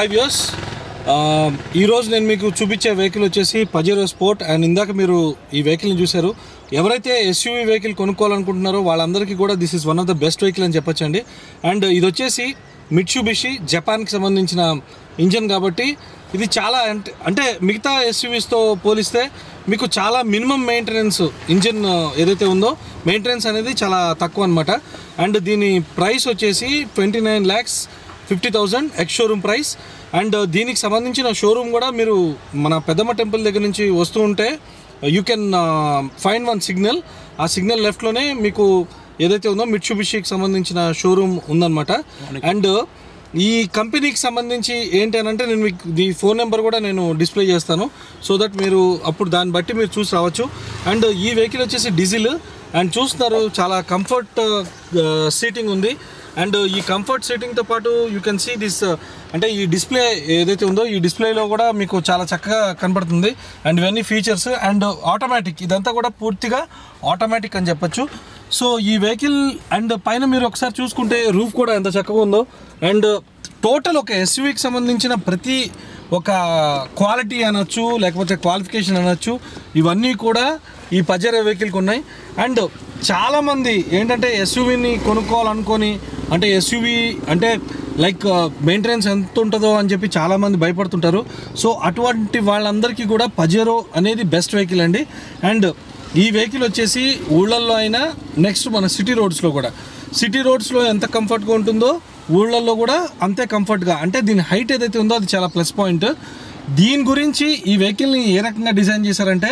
High views ఈరోజు నేను మీకు చూపించే వెహికల్ వచ్చేసి పజేరో స్పోర్ట్ అండ్ ఇందాక మీరు ఈ వెహికల్ని చూశారు. ఎవరైతే ఎస్యూవీ వెహికల్ కొనుక్కోవాలనుకుంటున్నారో వాళ్ళందరికీ కూడా this is one of the best vehicle అని చెప్పొచ్చండి. అండ్ ఇది వచ్చేసి మిట్సుబిషి జపాన్కి సంబంధించిన ఇంజన్ కాబట్టి ఇది చాలా అంటే అంటే మిగతా ఎస్యూవీస్తో పోలిస్తే మీకు చాలా మినిమం మెయింటెనెన్స్ ఇంజిన్ uh, ఏదైతే ఉందో మెయింటెనెన్స్ అనేది చాలా తక్కువ అనమాట అండ్ దీని ప్రైస్ వచ్చేసి twenty nine lakhs fifty thousand ex showroom price. And దీనికి సంబంధించిన షోరూమ్ కూడా మీరు మన పెద్దమ్మ టెంపుల్ దగ్గర నుంచి వస్తూ ఉంటే you can find one signal ఆ సిగ్నల్ లెఫ్ట్లోనే మీకు ఏదైతే ఉందో మిట్సుబిషికి సంబంధించిన షోరూమ్ ఉందన్నమాట. అండ్ ఈ కంపెనీకి సంబంధించి ఏంటి అని అంటే నేను మీకు ఈ ఫోన్ నెంబర్ కూడా నేను డిస్ప్లే చేస్తాను. సో దట్ మీరు అప్పుడు దాన్ని బట్టి మీరు చూసి రావచ్చు. అండ్ ఈ వెహికల్ వచ్చేసి డీజిల్. అండ్ చూస్తున్నారు చాలా కంఫర్ట్ సీటింగ్ ఉంది. అండ్ ఈ కంఫర్ట్ సీటింగ్తో పాటు యూ కెన్ సీ దిస్ అంటే ఈ డిస్ప్లే ఏదైతే ఉందో ఈ డిస్ప్లేలో కూడా మీకు చాలా చక్కగా కనబడుతుంది అండ్ ఇవన్నీ ఫీచర్స్ అండ్ ఆటోమేటిక్ ఇదంతా కూడా పూర్తిగా ఆటోమేటిక్ అని చెప్పొచ్చు. సో ఈ వెహికల్ అండ్ పైన మీరు ఒకసారి చూసుకుంటే రూఫ్ కూడా ఎంత చక్కగా ఉందో. అండ్ టోటల్ ఒక ఎస్యూవీకి సంబంధించిన ప్రతి ఒక క్వాలిటీ అనొచ్చు లేకపోతే క్వాలిఫికేషన్ అనొచ్చు ఇవన్నీ కూడా ఈ పజర్ వెహికల్కి ఉన్నాయి. అండ్ చాలామంది ఏంటంటే ఎస్యూవీని కొనుక్కోవాలనుకొని అంటే ఎస్యూవి అంటే లైక్ మెయింటెనెన్స్ ఎంత ఉంటుందో అని చెప్పి చాలామంది భయపడుతుంటారు. సో అటువంటి వాళ్ళందరికీ కూడా పజేరో అనేది బెస్ట్ వెహికల్ అండి. అండ్ ఈ వెహికల్ వచ్చేసి ఊళ్ళల్లో అయినా నెక్స్ట్ మన సిటీ రోడ్స్లో కూడా. సిటీ రోడ్స్లో ఎంత కంఫర్ట్గా ఉంటుందో ఊళ్ళల్లో కూడా అంతే కంఫర్ట్గా అంటే దీని హైట్ ఏదైతే ఉందో అది చాలా ప్లస్ పాయింట్ దీని గురించి ఈ వెహికల్ని ఏ రకంగా డిజైన్ చేశారంటే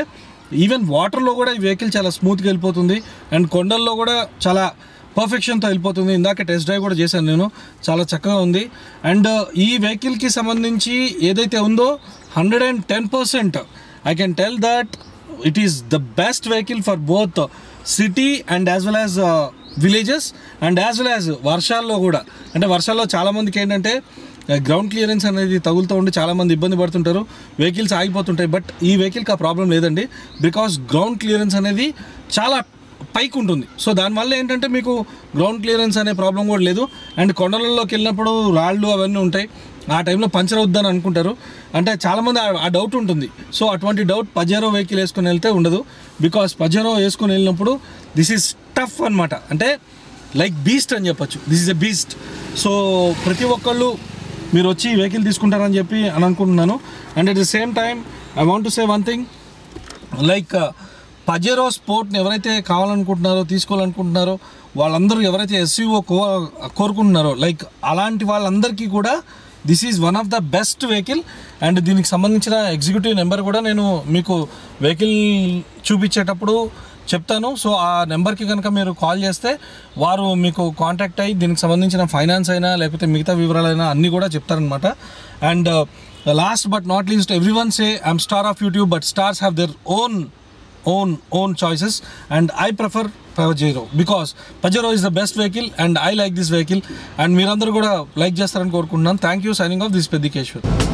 ఈవెన్ వాటర్లో కూడా ఈ వెహికల్ చాలా స్మూత్గా వెళ్ళిపోతుంది. అండ్ కొండల్లో కూడా చాలా పర్ఫెక్షన్తో వెళ్ళిపోతుంది. ఇందాక టెస్ట్ డ్రైవ్ కూడా చేశాను నేను. చాలా చక్కగా ఉంది. అండ్ ఈ వెహికల్కి సంబంధించి ఏదైతే ఉందో hundred and ten percent I can tell that it is the best vehicle for both city and as well as villages and as well as వర్షాల్లో కూడా. అంటే వర్షాల్లో చాలామందికి ఏంటంటే uh, గ్రౌండ్ క్లియరెన్స్ అనేది తగులుతూ ఉండి చాలామంది ఇబ్బంది పడుతుంటారు. వెహికల్స్ ఆగిపోతుంటాయి. బట్ ఈ వెహికల్కి ఆ ప్రాబ్లం లేదండి. బికాస్ గ్రౌండ్ క్లియరెన్స్ అనేది చాలా పైకి ఉంటుంది సో దానివల్ల ఏంటంటే మీకు గ్రౌండ్ క్లియరెన్స్ అనే ప్రాబ్లం కూడా లేదు. అండ్ కొండలలోకి వెళ్ళినప్పుడు రాళ్ళు అవన్నీ ఉంటాయి. ఆ టైంలో పంచర్ అవుద్దని అనుకుంటారు. అంటే చాలామంది ఆ- డౌట్ ఉంటుంది. సో అటువంటి డౌట్ పజేరో వెహికల్ వేసుకొని వెళ్తే ఉండదు. బికాస్ పజేరో వేసుకొని వెళ్ళినప్పుడు దిస్ ఈజ్ టఫ్ అనమాట అంటే లైక్ బీస్ట్ అని చెప్పచ్చు. This is a beast so ప్రతి ఒక్కళ్ళు మీరు వచ్చి వెహికల్ తీసుకుంటారని చెప్పి అని అనుకుంటున్నాను. And at the same time I want to say one thing like Pajero స్పోర్ట్ని ఎవరైతే కావాలనుకుంటున్నారో తీసుకోవాలనుకుంటున్నారో వాళ్ళందరూ ఎవరైతే ఎస్యూఓ కో కోరుకుంటున్నారో లైక్ అలాంటి వాళ్ళందరికీ కూడా this is one of the best vehicle and దీనికి సంబంధించిన ఎగ్జిక్యూటివ్ నెంబర్ కూడా నేను మీకు వెహికల్ చూపించేటప్పుడు చెప్తాను. సో ఆ నెంబర్కి కనుక మీరు కాల్ చేస్తే వారు మీకు కాంటాక్ట్ అయ్యి దీనికి సంబంధించిన ఫైనాన్స్ అయినా లేకపోతే మిగతా వివరాలైనా అన్నీ కూడా చెప్తారనమాట and last but not least every one say I'm star of YouTube but stars have their own own own choices and I prefer Pajero because Pajero is the best vehicle and I like this vehicle and మీరందరూ కూడా like చేస్తారని కోరుకుంటున్నాను. Thank you signing off this Peddikeshwar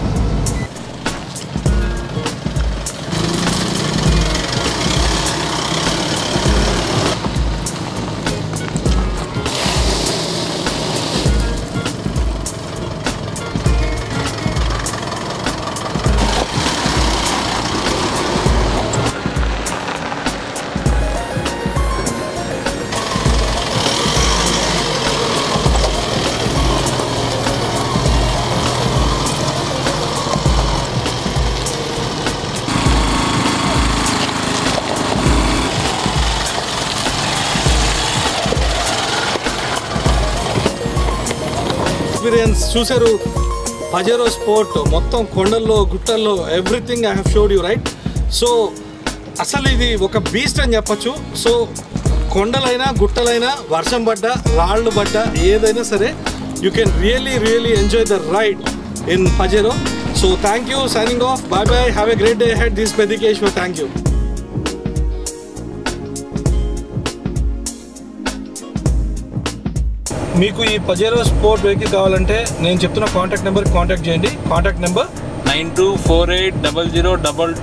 experience చూసారు Pajero sport మొత్తం కొండల్లో గుట్టల్లో everything I have showed you right so అసలు ఇది ఒక బీస్ట్ అని చెప్పచ్చు. సో కొండలైనా గుట్టలైనా వర్షం పడ్డా రాళ్ళు పడ్డా ఏదైనా సరే you can really really enjoy the ride in Pajero so thank you signing off bye bye have a great day head this Pedikeshwar thank you మీకు ఈ పజేరో స్పోర్ట్ వెహికల్ కావాలంటే నేను చెప్తున్న కాంటాక్ట్ నెంబర్ కాంటాక్ట్ చేయండి. Contact number nine two four eight double zero double two